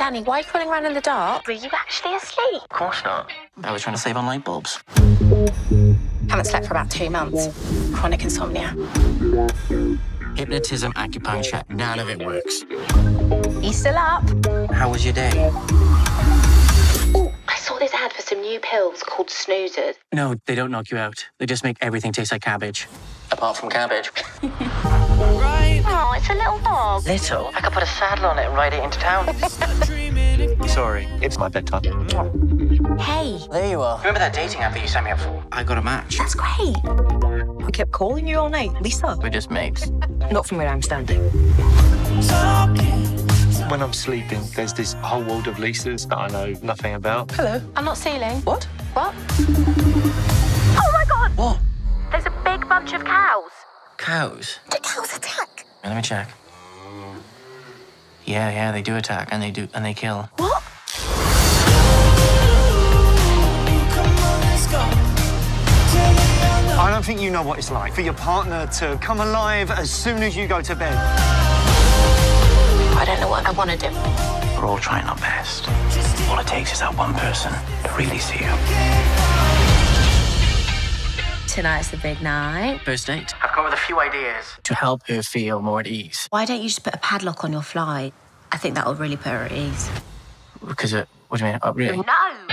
Danny, why are you crawling around in the dark? Were you actually asleep? Of course not. I was trying to save on light bulbs. Haven't slept for about two months. Chronic insomnia. Hypnotism, acupuncture, none of it works. You still up? How was your day? Oh, I saw this ad for some new pills called snoozers. No, they don't knock you out. They just make everything taste like cabbage. Apart from cabbage. Oh, it's a little dog. Little? I could put a saddle on it and ride it into town. Sorry, it's my bedtime. Hey, there you are. Remember that dating app that you signed me up for? I got a match. that's great. I kept calling you all night. Lisa. We're just mates. Not from where I'm standing. When I'm sleeping, there's this whole world of Lisas that I know nothing about. Hello. I'm not stealing. What? What? Oh my god! What? There's a big bunch of cows. Cows? The cows attack. Let me check. Yeah, yeah, they do attack and they do and they kill. What? I don't think you know what it's like for your partner to come alive as soon as you go to bed. I don't know what I want to do. We're all trying our best. All it takes is that one person to really see you. Tonight's the big night. First date. I've come up with a few ideas to help her feel more at ease. Why don't you just put a padlock on your flight? I think that will really put her at ease. Because, uh, what do you mean? Oh, really? No!